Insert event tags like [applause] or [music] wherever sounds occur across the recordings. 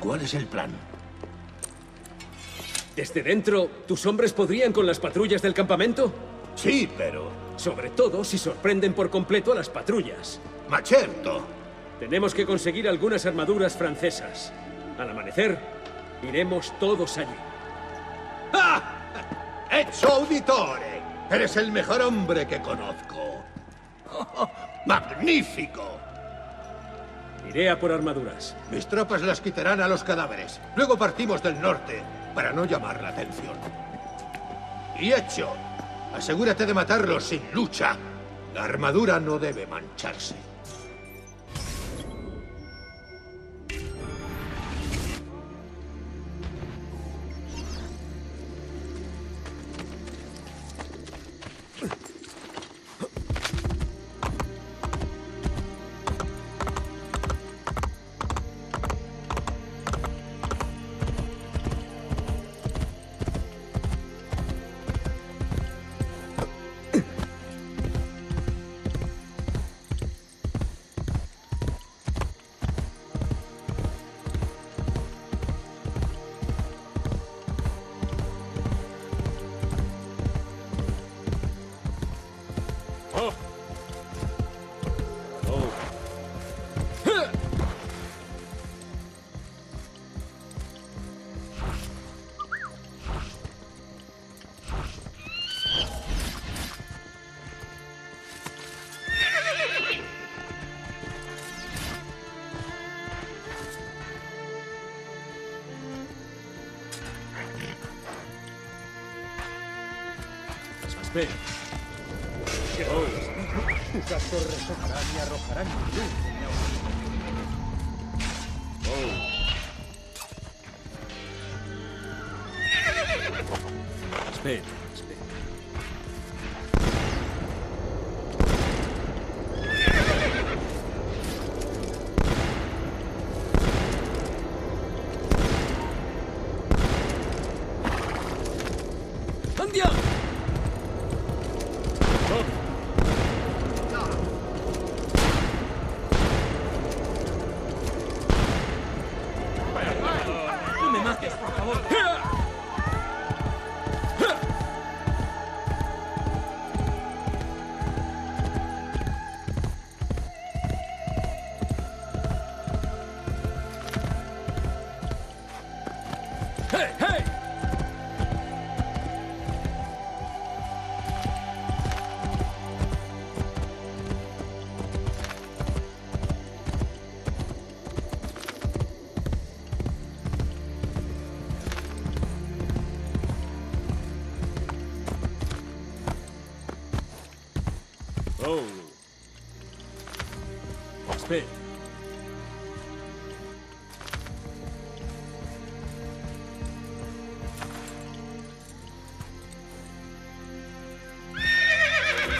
¿Cuál es el plan? ¿Desde dentro, tus hombres podrían con las patrullas del campamento? Sí, pero... Sobre todo si sorprenden por completo a las patrullas. Ma certo. Tenemos que conseguir algunas armaduras francesas. Al amanecer, iremos todos allí. ¡Ah! ¡Ezio Auditore! Eres el mejor hombre que conozco. [laughs] ¡Magnífico! Iré a por armaduras. Mis tropas las quitarán a los cadáveres. Luego partimos del norte, para no llamar la atención. Y hecho, asegúrate de matarlos sin lucha. La armadura no debe mancharse. space. Espera. Las torres socarán y arrojarán luz Espera, ¡Hey, hey! Oh. Espera.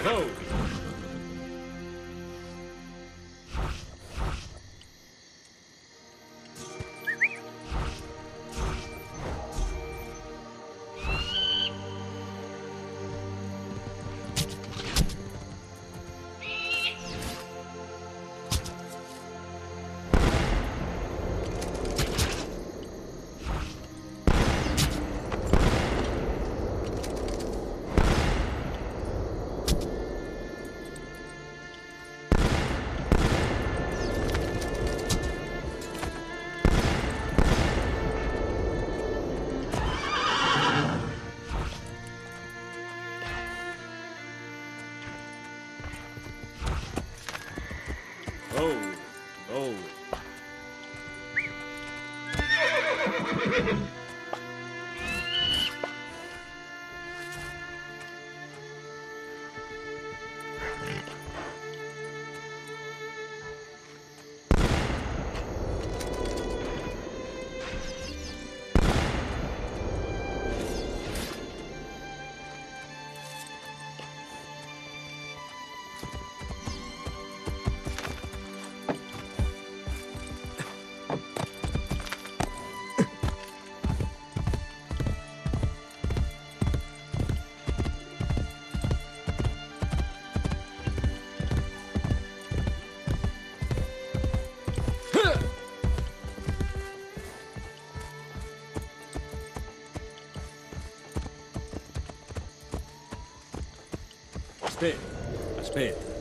Vogue. Oh. Aspetta, aspetta.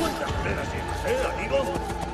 ¿Cuántas monedas llevas, eh, amigo?